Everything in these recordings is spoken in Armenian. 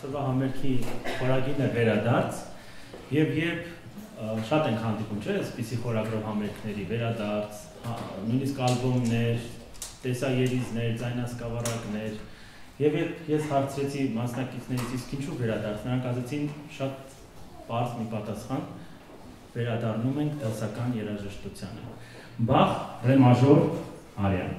Այսօրվա համերգի խորագիրն է վերադարձ եւ երբ շատ ենք հանդիպում, չէ՞, այսպիսի խորագրով համերգների վերադարձ, նույնիսկ ալբոմներ, տեսաերիզներ, ձայնասկավառակներ եւ երբ ես հարցրեցի մասնակիցներից իսկ ինչու վերադարձ, նրանք ասացին շատ բարձ մի պատասխան վերադառնում ենք դասական երաժշտությանը։ Բախ, ռե մաժոր, արիա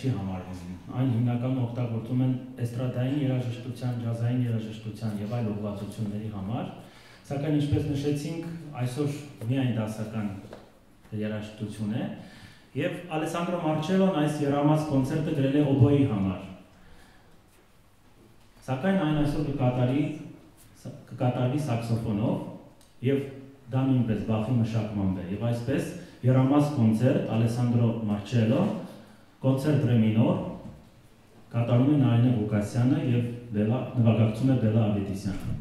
չի համարվում։ Այն հիմնականում օգտագործում են էստրադային երաժշտության, ջազային երաժշտության եւ այլ ուղղվածությունների համար, սակայն ինչպես նշեցինք, այսօր միայն դասական երաժշտություն է, եւ Ալեսանդրո Մարչելոն այս երամաս կոնցերտը գրել է օբոյի համար։ Սակայն այն այսօր կկատարի կկատարվի սաքսոֆոնով եւ դա նույնպես Բախի մշակմամբ է եւ այսպես երամաս կոնցերտ Ալեսանդրո Մարչելո կոնցերտ ռե մինոր կատարում է Նարինե Ղուկասյանը եւ նվագակցում է Բելա Ավետիսյանը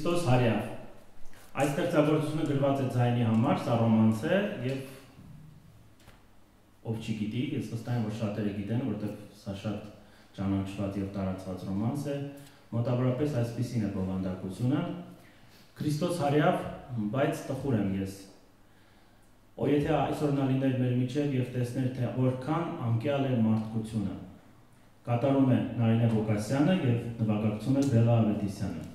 Քրիստոս հարյավ։ Այս ստեղծագործությունը գրված է ձայնի համար, սա ռոմանս է եւ ով չգիտի, ես վստահ եմ, որ շատերը գիտեն, որովհետեւ սա շատ ճանաչված եւ տարածված ռոմանս է, մոտավորապես այսպեսին է բովանդակությունը։ Քրիստոս հարյավ, բայց տխուր եմ ես։ Օ եթե այսօր նա լիներ մեր միջև եւ տեսներ թե որքան անկյալ է մարդկությունը։ Կատարում է Նարինե Ղուկասյանը եւ նվագակցում է Բելա Ավետիսյանը։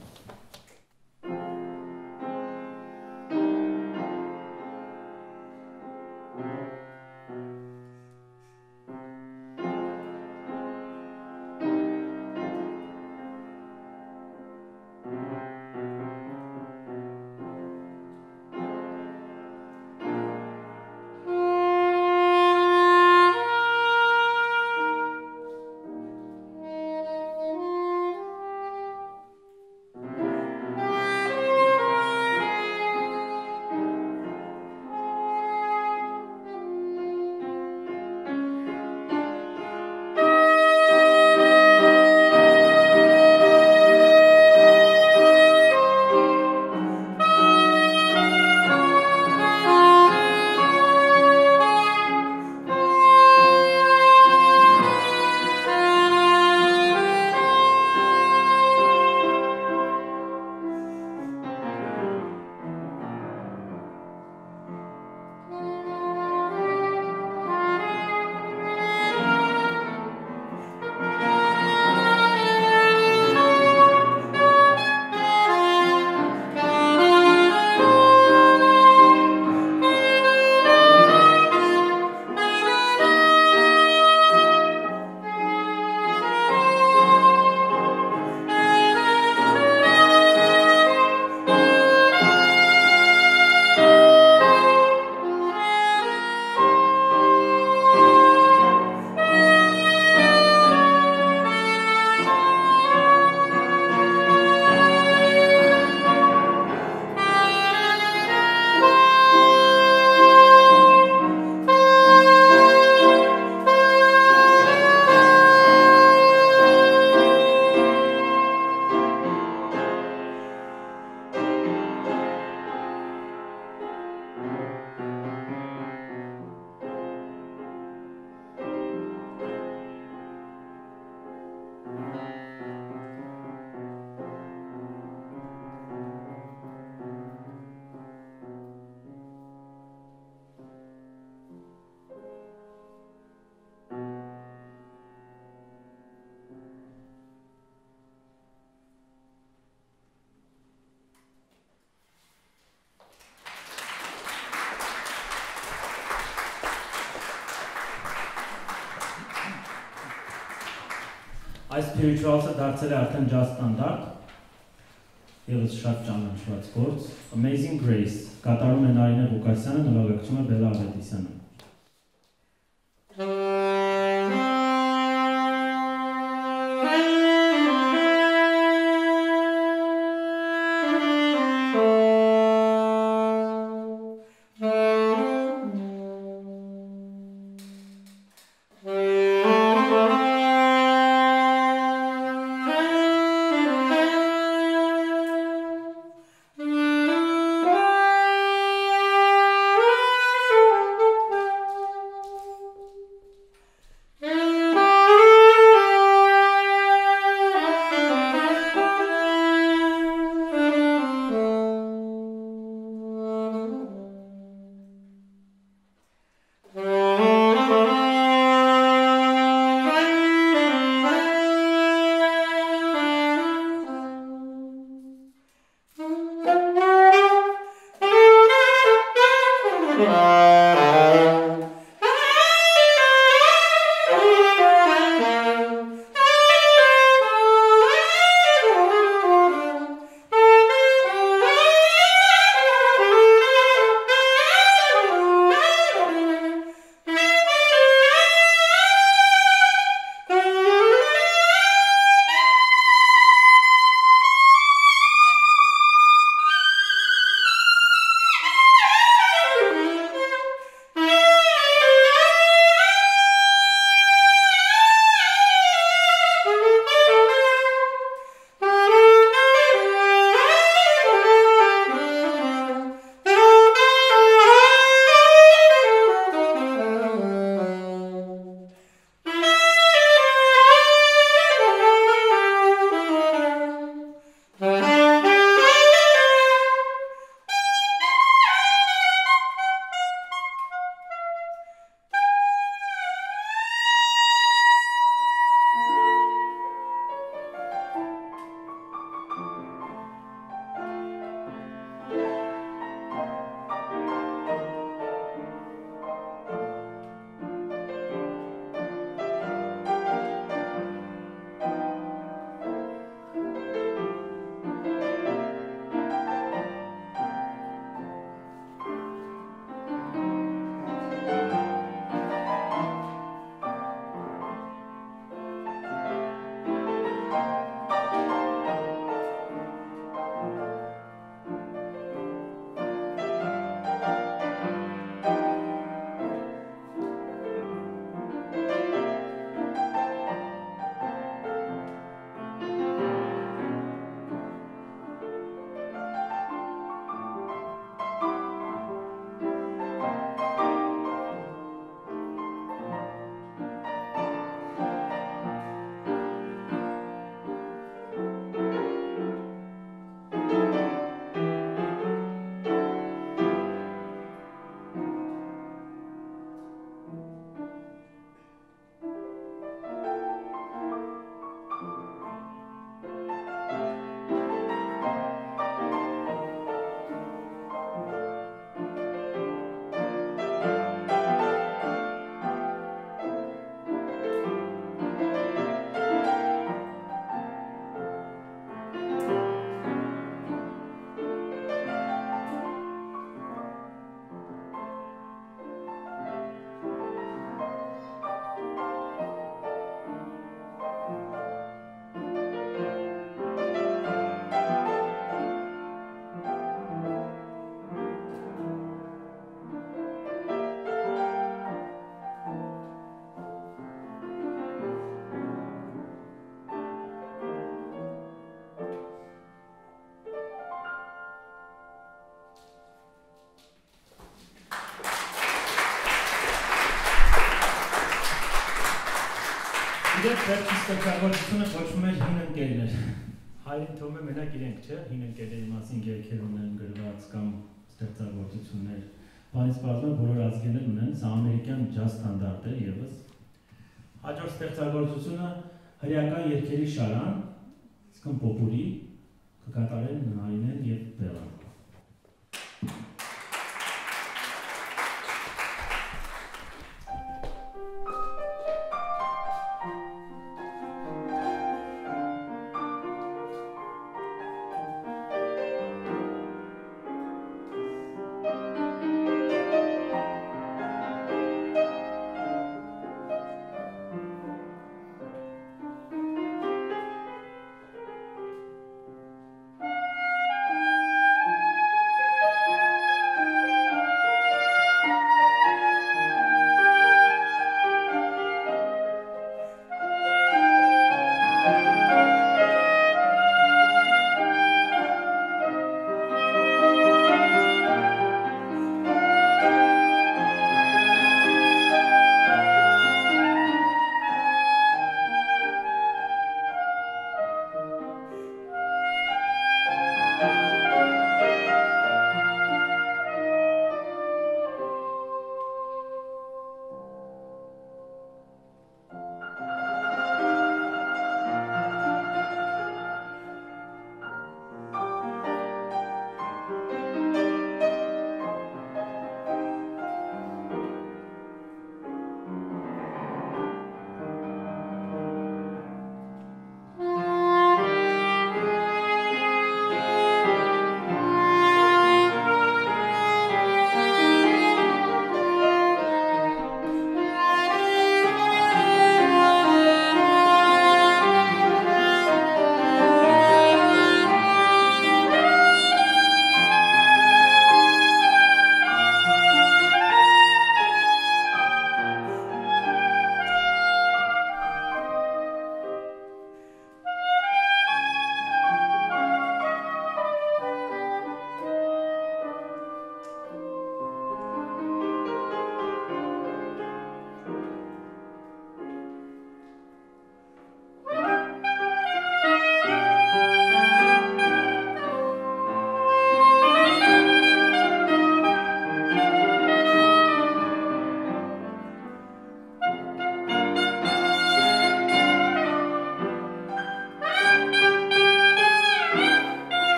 spirituals-ը դարձել է արդեն jazz ստանդարտ։ Եվս շատ ճանաչված գործ։ Amazing Grace կատարում է Նարինե Ղուկասյանը, նվագակցում է Բելա Ավետիսյանը։ Իրեք վերջի ստեղծագործությունը կոչվում է հին ընկերներ։ Հայրին թվում է մենակ իրենք, չէ՞, հին ընկերների մասին երգեր ունեն գրված կամ ստեղծագործություններ։ Բանից բազում բոլոր ազգերն ունեն, սա ամերիկյան ջազ ստանդարտ է եւս։ Հաջորդ ստեղծագործությունը հրեական երգերի շարան, իսկն պոպուլի, կկատարեն Նարինեն եւ Բելան։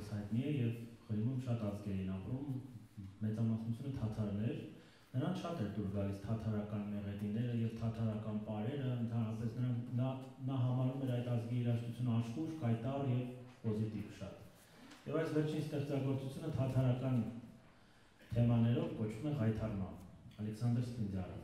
ինչպես հայտնի է, եւ Ղրիմում շատ ազգեր էին ապրում, մեծամասնությունը թաթարներ, նրանց շատ էր դուր գալիս թաթարական մեղեդիները եւ թաթարական պարերը, ընդհանրապես նրանք նա, նա համարում էր այդ ազգի երաժշտությունը աշխուժ, կայտառ եւ պոզիտիվ շատ։ Եվ այս վերջին ստեղծագործությունը թաթարական թեմաներով կոչվում է Ղայթարման։ Ալեքսանդր Սպինդիարով։